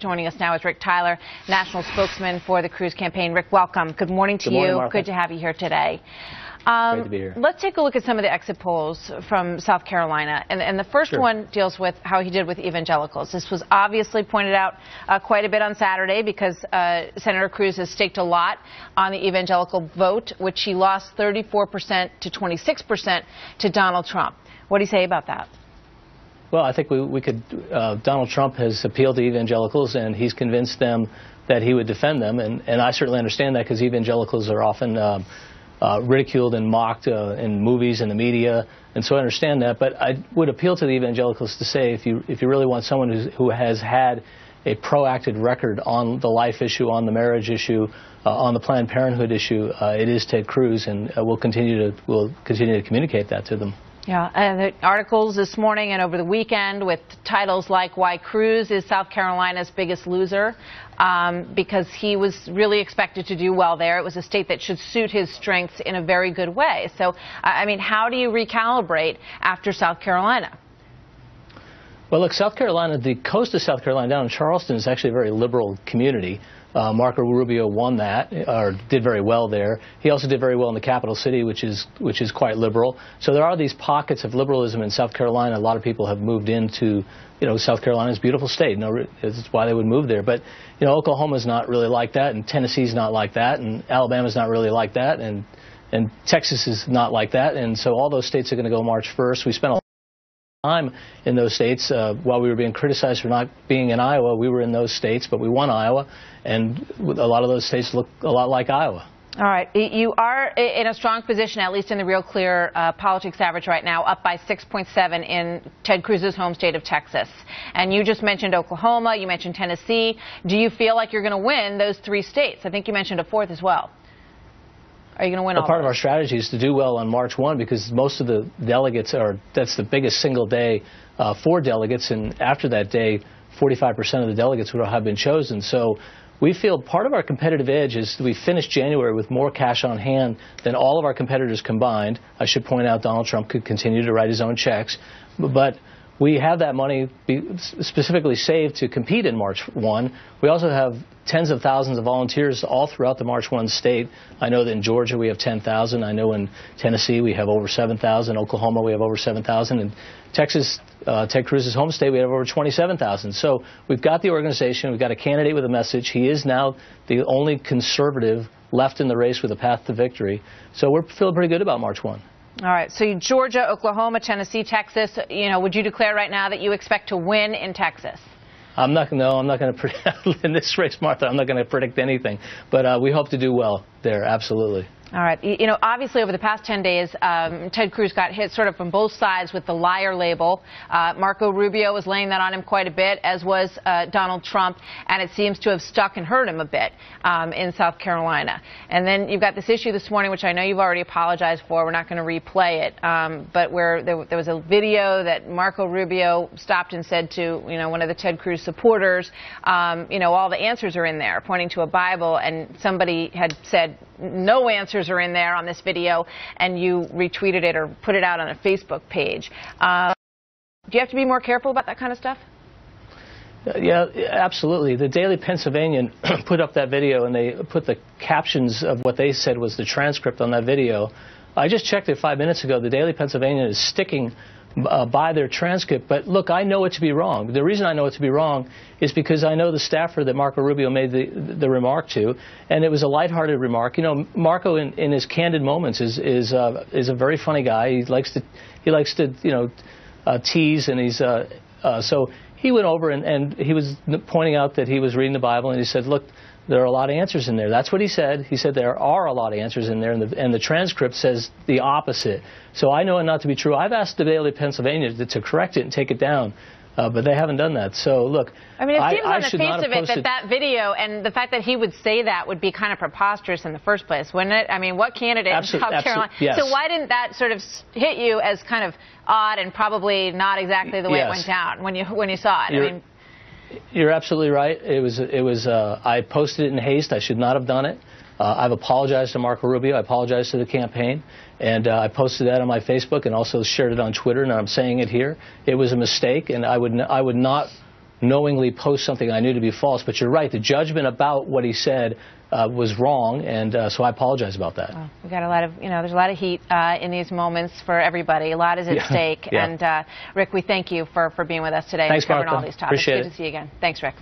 Joining us now is Rick Tyler, national spokesman for the Cruz campaign. Rick, welcome. Good morning to Good morning, you. Martha. Good to have you here today. Um, Great to be here. Let's take a look at some of the exit polls from South Carolina. And, and the first Sure. one deals with how he did with evangelicals. This was obviously pointed out uh, quite a bit on Saturday because uh, Senator Cruz has staked a lot on the evangelical vote, which he lost 34% to 26% to Donald Trump. What do you say about that? Well, I think we, we could. Uh, Donald Trump has appealed to evangelicals, and he's convinced them that he would defend them, and, and I certainly understand that because evangelicals are often um, uh, ridiculed and mocked uh, in movies and the media, and so I understand that. But I would appeal to the evangelicals to say, if you if you really want someone who's, who has had a proactive record on the life issue, on the marriage issue, uh, on the Planned Parenthood issue, uh, it is Ted Cruz, and uh, we'll continue to we'll continue to communicate that to them. Yeah, and the articles this morning and over the weekend with titles like Why Cruz is South Carolina's biggest loser um, because he was really expected to do well there. It was a state that should suit his strengths in a very good way. So, I mean, how do you recalibrate after South Carolina? Well, look, South Carolina, the coast of South Carolina down in Charleston is actually a very liberal community. Uh, Marco Rubio won that, or did very well there. He also did very well in the capital city, which is which is quite liberal. So there are these pockets of liberalism in South Carolina. A lot of people have moved into, you know, South Carolina's beautiful state. No, it's why they would move there. But you know, Oklahoma's not really like that, and Tennessee's not like that, and Alabama's not really like that, and and Texas is not like that. And so all those states are going to go March 1st. We spent a time in those states. Uh, while we were being criticized for not being in Iowa, we were in those states, but we won Iowa, and a lot of those states look a lot like Iowa. All right. You are in a strong position, at least in the Real Clear uh, politics average right now, up by 6.7 in Ted Cruz's home state of Texas. And you just mentioned Oklahoma, you mentioned Tennessee. Do you feel like you're going to win those three states? I think you mentioned a fourth as well. Are you going to win well, part of our strategy is to do well on March 1 because most of the delegates are, that's the biggest single day uh, for delegates, and after that day, 45% of the delegates would have been chosen. So we feel part of our competitive edge is we finished January with more cash on hand than all of our competitors combined. I should point out Donald Trump could continue to write his own checks, but we have that money specifically saved to compete in March 1. We also have tens of thousands of volunteers all throughout the March 1 state. I know that in Georgia we have 10,000. I know in Tennessee we have over 7,000. Oklahoma we have over 7,000. And Texas, uh, Ted Cruz's home state, we have over 27,000. So we've got the organization. We've got a candidate with a message. He is now the only conservative left in the race with a path to victory. So we're feeling pretty good about March 1. All right. So Georgia, Oklahoma, Tennessee, Texas. You know, would you declare right now that you expect to win in Texas? I'm not. No, I'm not going to predict in this race, Martha. I'm not going to predict anything, but uh, we hope to do well there. Absolutely. All right. You know, obviously, over the past 10 days, um, Ted Cruz got hit sort of from both sides with the liar label. Uh, Marco Rubio was laying that on him quite a bit, as was uh, Donald Trump, and it seems to have stuck and hurt him a bit um, in South Carolina. And then you've got this issue this morning, which I know you've already apologized for. We're not going to replay it, um, but where there, there, was a video that Marco Rubio stopped and said to, you know, one of the Ted Cruz supporters, um, you know, all the answers are in there, pointing to a Bible, and somebody had said, no are in there on this video, and you retweeted it or put it out on a Facebook page. Uh, do you have to be more careful about that kind of stuff? Yeah, absolutely. The Daily Pennsylvanian put up that video, and they put the captions of what they said was the transcript on that video. I just checked it five minutes ago. The Daily Pennsylvanian is sticking uh, by their transcript. But look, I know it to be wrong. The reason I know it to be wrong is because I know the staffer that Marco Rubio made the, the remark to, and it was a lighthearted remark. You know, Marco, in, in his candid moments, is is uh, is a very funny guy. He likes to he likes to you know uh, tease, and he's uh, uh, so he went over and, and he was pointing out that he was reading the Bible, and he said, look there are a lot of answers in there. That's what he said. He said there are a lot of answers in there, and the, and the transcript says the opposite. So I know it not to be true. I've asked the Daily Pennsylvania to, to correct it and take it down. Uh, but they haven't done that. So look, I mean, it seems I, on the face of it that that video and the fact that he would say that would be kind of preposterous in the first place, wouldn't it? I mean, what candidate Absol- in South Carolina? yes. So why didn't that sort of hit you as kind of odd and probably not exactly the way Yes. it went down when you when you saw it? You're- I mean, You're absolutely right. It was it was uh, I posted it in haste. I should not have done it. Uh, I've apologized to Marco Rubio. I apologized to the campaign, and uh, I posted that on my Facebook and also shared it on Twitter. And I'm saying it here. It was a mistake, and I would I would not knowingly post something I knew to be false. But you're right, the judgment about what he said uh, was wrong, and uh, so I apologize about that. Well, we got a lot of, you know, there's a lot of heat uh, in these moments for everybody. A lot is at Yeah. stake. Yeah. And uh, Rick, we thank you for, for being with us today Thanks, and covering Martha. all these topics. Appreciate Good it. to see you again. Thanks, Rick.